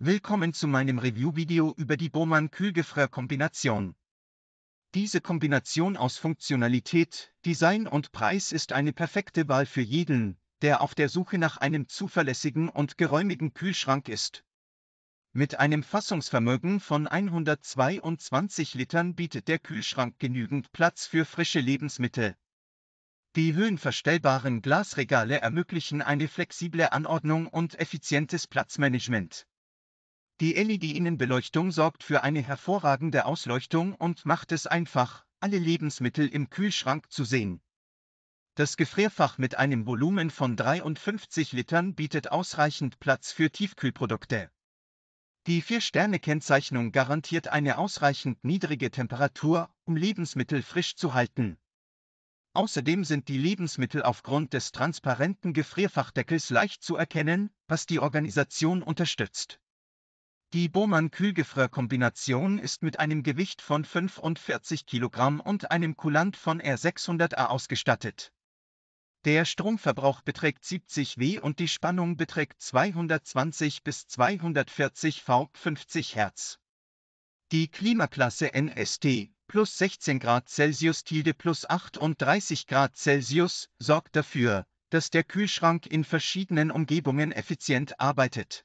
Willkommen zu meinem Review-Video über die Bohmann-Kühlgefrierkombination. Diese Kombination aus Funktionalität, Design und Preis ist eine perfekte Wahl für jeden, der auf der Suche nach einem zuverlässigen und geräumigen Kühlschrank ist. Mit einem Fassungsvermögen von 122 Litern bietet der Kühlschrank genügend Platz für frische Lebensmittel. Die höhenverstellbaren Glasregale ermöglichen eine flexible Anordnung und effizientes Platzmanagement. Die LED-Innenbeleuchtung sorgt für eine hervorragende Ausleuchtung und macht es einfach, alle Lebensmittel im Kühlschrank zu sehen. Das Gefrierfach mit einem Volumen von 53 Litern bietet ausreichend Platz für Tiefkühlprodukte. Die 4-Sterne-Kennzeichnung garantiert eine ausreichend niedrige Temperatur, um Lebensmittel frisch zu halten. Außerdem sind die Lebensmittel aufgrund des transparenten Gefrierfachdeckels leicht zu erkennen, was die Organisation unterstützt. Die Bohmann-Kühlgefrier-Kombination ist mit einem Gewicht von 45 kg und einem Kulant von R600A ausgestattet. Der Stromverbrauch beträgt 70 W und die Spannung beträgt 220 bis 240 V 50 Hertz. Die Klimaklasse NST plus 16 Grad Celsius tilde plus 38 Grad Celsius sorgt dafür, dass der Kühlschrank in verschiedenen Umgebungen effizient arbeitet.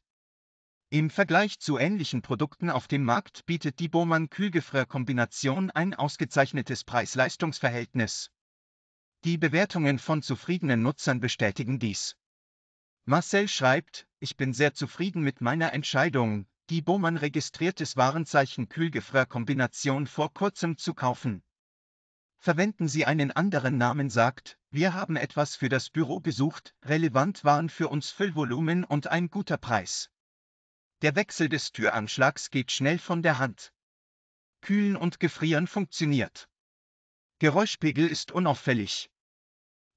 Im Vergleich zu ähnlichen Produkten auf dem Markt bietet die Bohmann Kühlgefrier-Kombination ein ausgezeichnetes Preis-Leistungs-Verhältnis. Die Bewertungen von zufriedenen Nutzern bestätigen dies. Marcel schreibt, ich bin sehr zufrieden mit meiner Entscheidung, die Bohmann registriertes Warenzeichen Kühlgefrier-Kombination vor kurzem zu kaufen. Verwenden Sie einen anderen Namen sagt, wir haben etwas für das Büro gesucht, relevant waren für uns Füllvolumen und ein guter Preis. Der Wechsel des Türanschlags geht schnell von der Hand. Kühlen und Gefrieren funktioniert. Geräuschpegel ist unauffällig.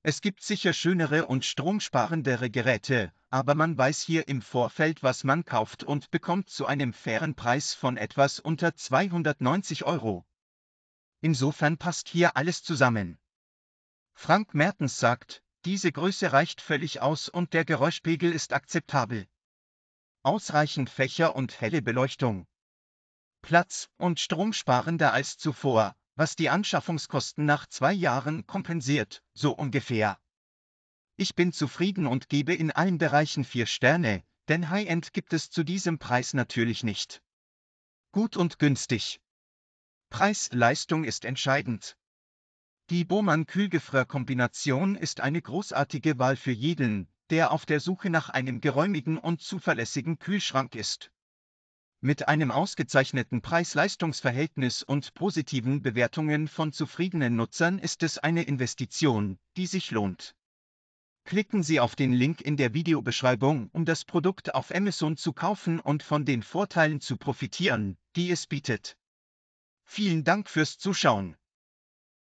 Es gibt sicher schönere und stromsparendere Geräte, aber man weiß hier im Vorfeld, was man kauft und bekommt zu einem fairen Preis von etwas unter 290 Euro. Insofern passt hier alles zusammen. Frank Mertens sagt, diese Größe reicht völlig aus und der Geräuschpegel ist akzeptabel. Ausreichend Fächer und helle Beleuchtung. Platz und stromsparender als zuvor, was die Anschaffungskosten nach zwei Jahren kompensiert, so ungefähr. Ich bin zufrieden und gebe in allen Bereichen vier Sterne, denn High-End gibt es zu diesem Preis natürlich nicht. Gut und günstig. Preis-Leistung ist entscheidend. Die Bohmann-Kühlgefrier-Kombination ist eine großartige Wahl für jeden, der auf der Suche nach einem geräumigen und zuverlässigen Kühlschrank ist. Mit einem ausgezeichneten Preis-Leistungs-Verhältnis und positiven Bewertungen von zufriedenen Nutzern ist es eine Investition, die sich lohnt. Klicken Sie auf den Link in der Videobeschreibung, um das Produkt auf Amazon zu kaufen und von den Vorteilen zu profitieren, die es bietet. Vielen Dank fürs Zuschauen.